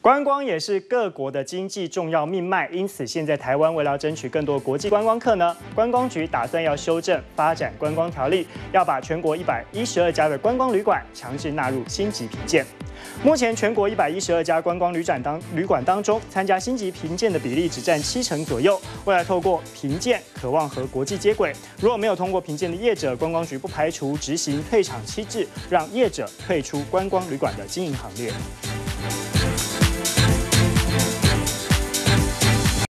观光也是各国的经济重要命脉，因此现在台湾为了争取更多国际观光客呢，观光局打算要修正发展观光条例，要把全国一百一十二家的观光旅馆强制纳入星级评鉴。目前全国一百一十二家观光旅展当旅馆当中，参加星级评鉴的比例只占七成左右。未来透过评鉴，渴望和国际接轨。如果没有通过评鉴的业者，观光局不排除执行退场机制，让业者退出观光旅馆的经营行列。